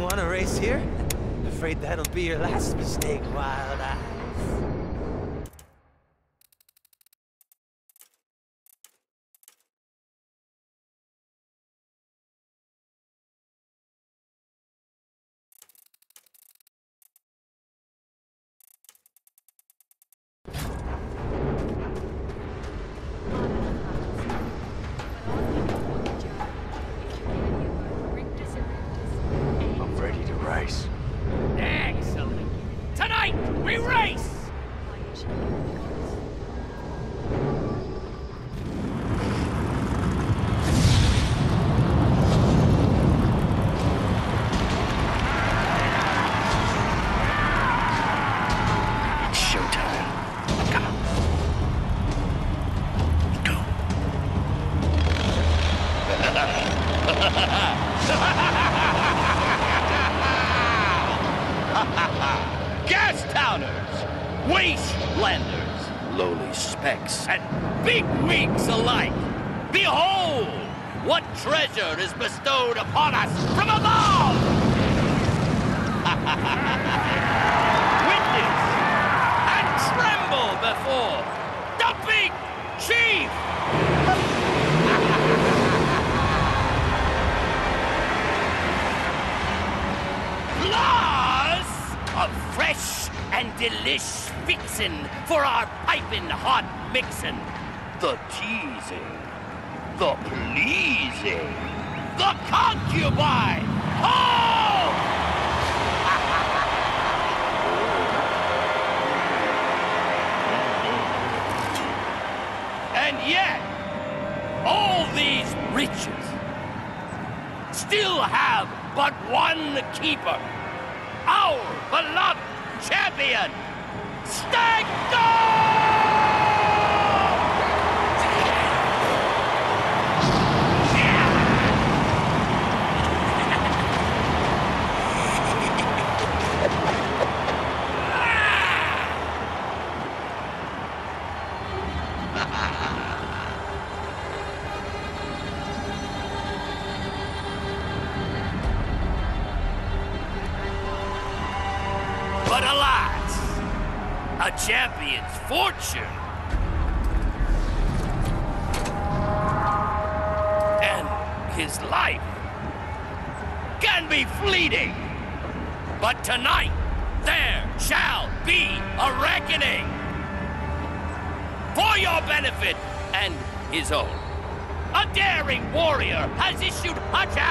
Want to race here? Afraid that'll be your last mistake, Wild Eyes. Delish fixin' for our piping hot mixin'. The teasing, the pleasing, the concubine. Oh! and yet, all these riches still have but one keeper. Our beloved champion, Stag champion's fortune and his life can be fleeting. But tonight, there shall be a reckoning for your benefit and his own. A daring warrior has issued a challenge.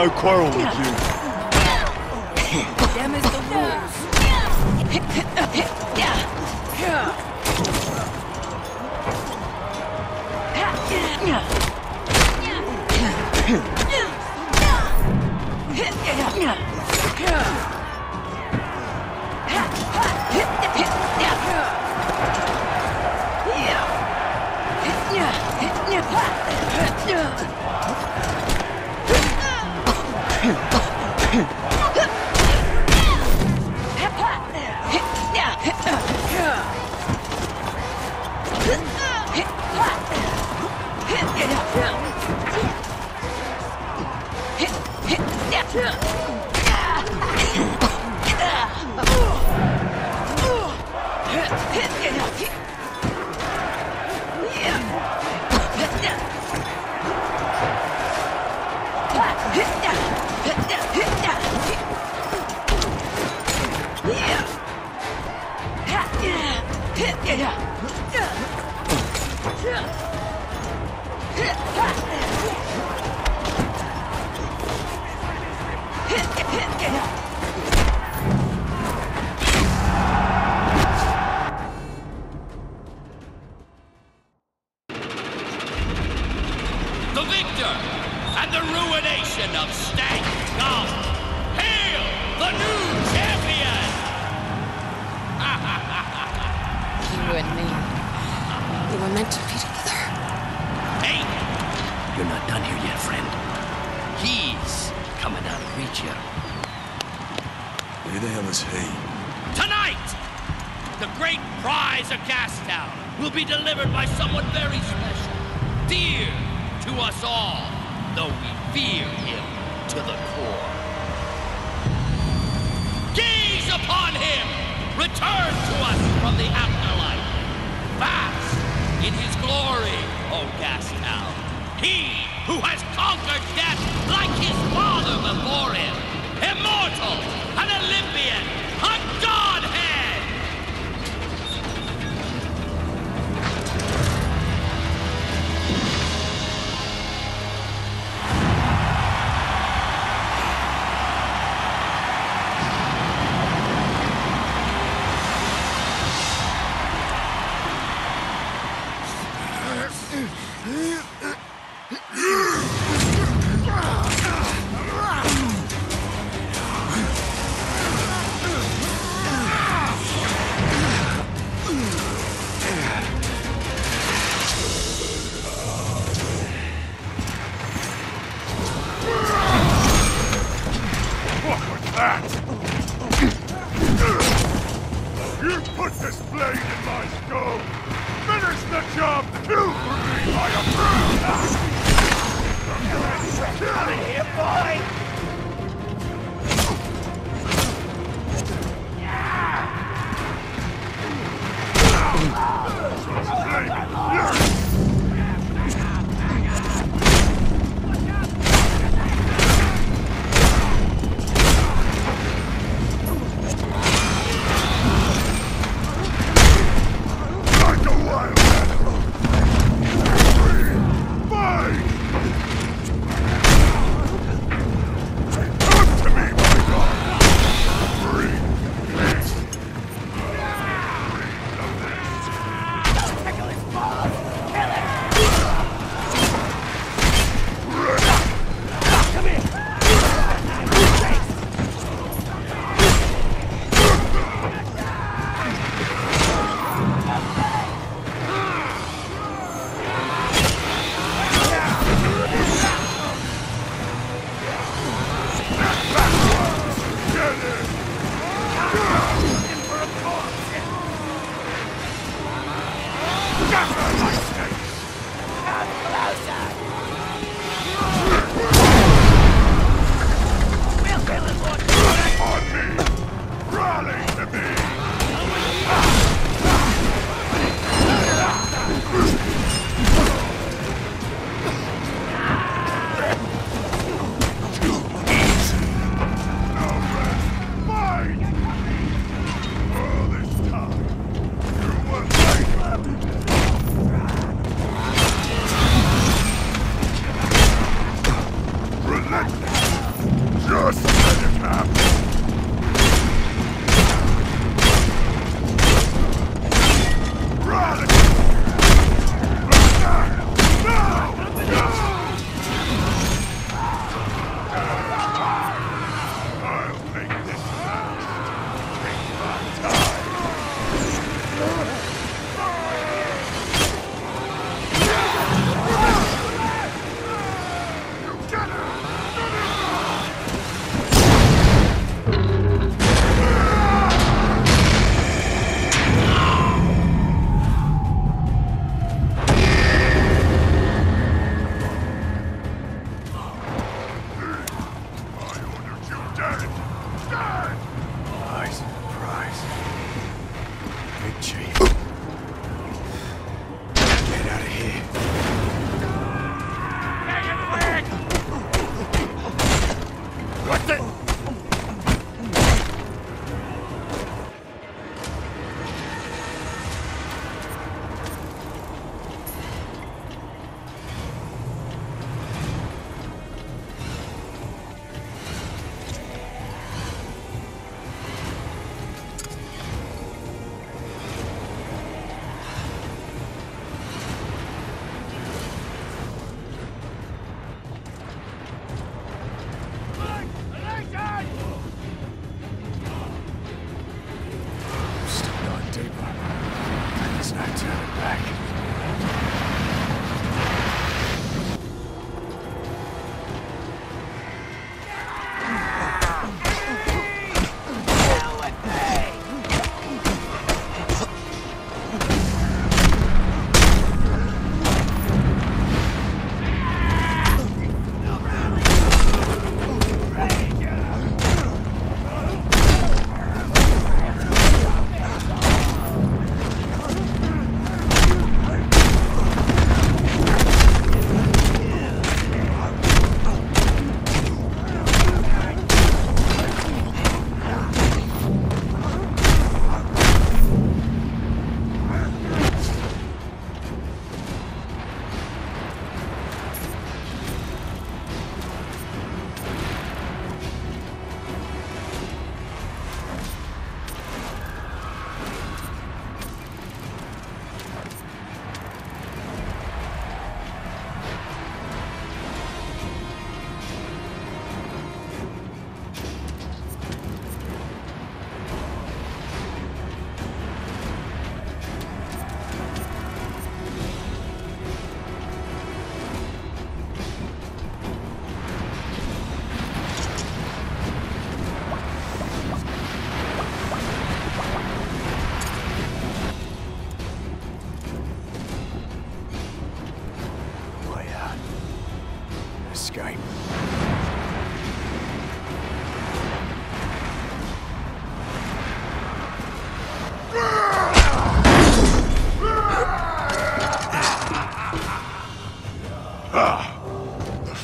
No quarrel with you. Them is the rules. The coming out of reach here. Who the hell is he? Tonight, the great prize of Gastown will be delivered by someone very special, dear to us all, though we fear him to the core. Gaze upon him, return to us from the afterlife, vast in his glory, O Gastown. He who has conquered death like his father before him, immortal, an Olympian,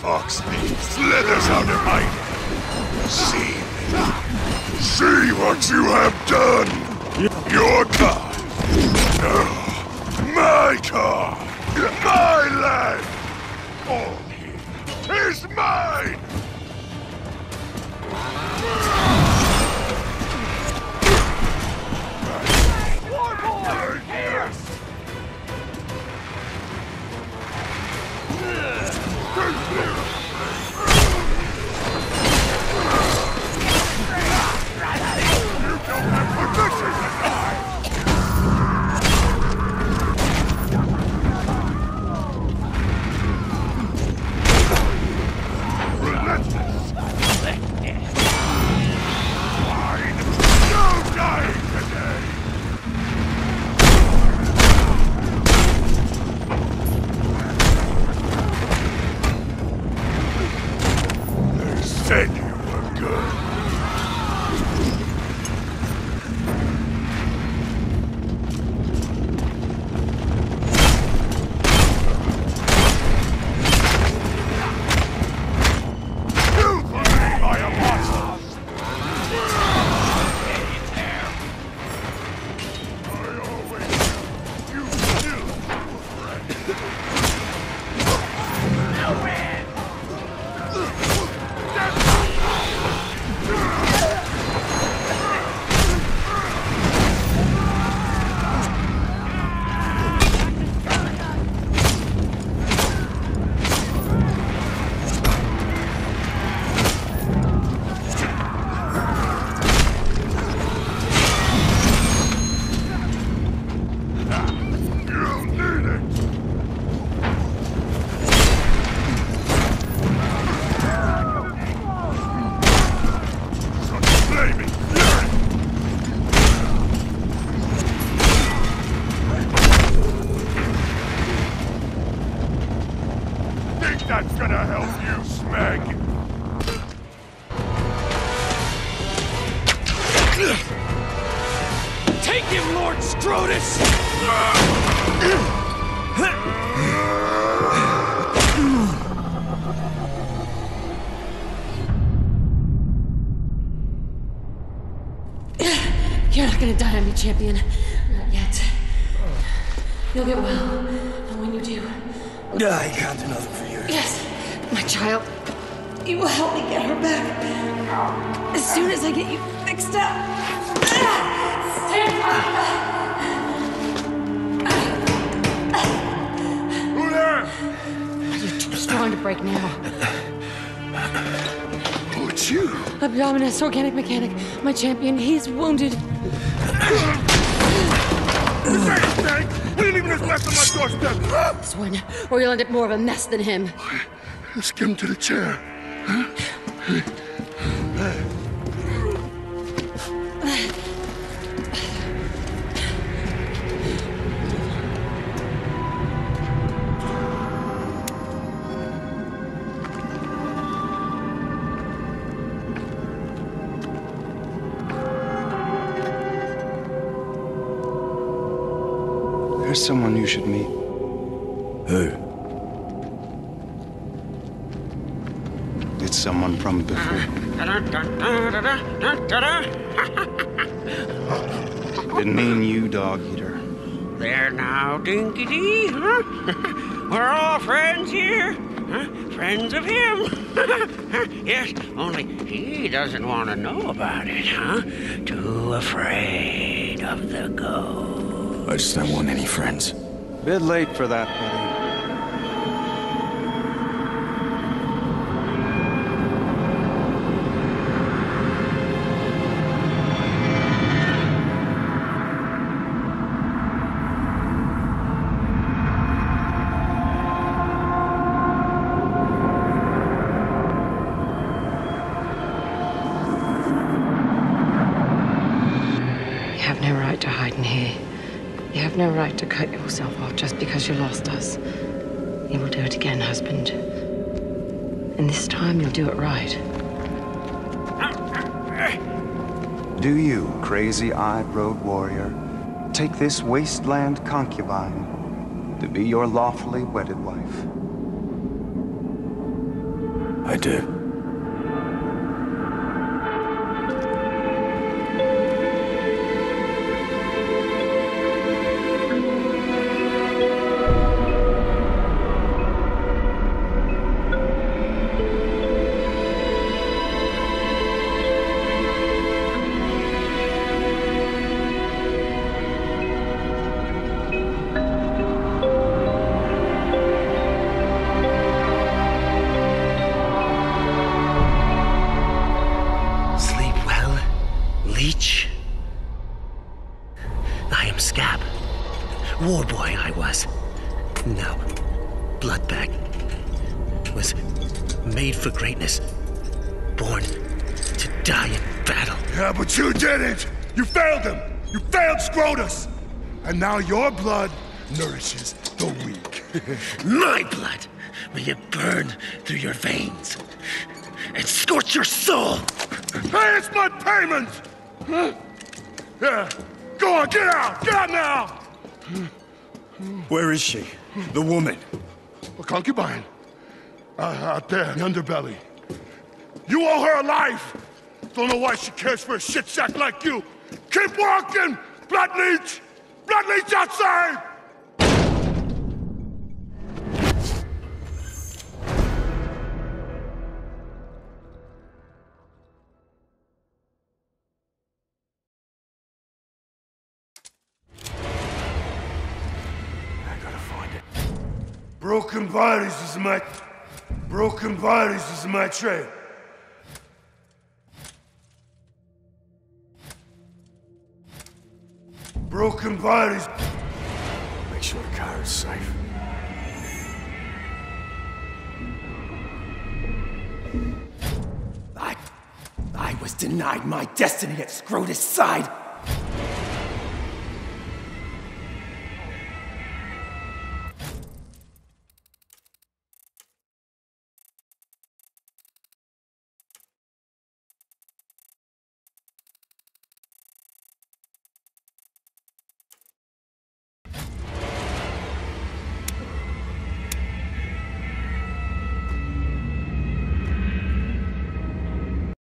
fox slithers out of my See me. See what you have done. Your car. No. My car. My land. All here is mine. Take him, Lord Scrotus! You're not gonna die on me, champion. Not yet. You'll get well. And when you do, I can't do nothing for you. yes, my child, you will help me get her back. As soon as I get you fixed up. Stand Who there? up! You're too strong to break now. Oh, it's you. Abdominus, organic mechanic, my champion, he's wounded. This ain't Stank! What are leaving this mess on my doorstep? Swin, or you'll end up more of a mess than him. Let's get him to the chair. There's someone you should meet. Who? It's someone from before. Didn't mean you, dog eater. There now, Dinki-Di, huh? We're all friends here. Huh? Friends of him. yes, only he doesn't want to know about it, huh? Too afraid of the ghost. I just don't want any friends. Bit late for that, buddy. Have no right to cut yourself off just because you lost us. You will do it again, husband. And this time you'll do it right. Do you, crazy-eyed road warrior, take this wasteland concubine to be your lawfully wedded wife? I do. Scrotus! And now your blood nourishes the weak. My blood may it burn through your veins and scorch your soul. Hey, it's my payment! Huh? Yeah, go on, get out! Get out now! Where is she? The woman. A concubine. Uh, out there in the underbelly. You owe her a life! Don't know why she cares for a shit sack like you! Keep walking! Blood leech! Blood leech outside! I gotta find it. Broken bodies is my... Broken bodies is my trade. Broken bodies. Make sure the car is safe. I. I was denied my destiny at Scrotus' side.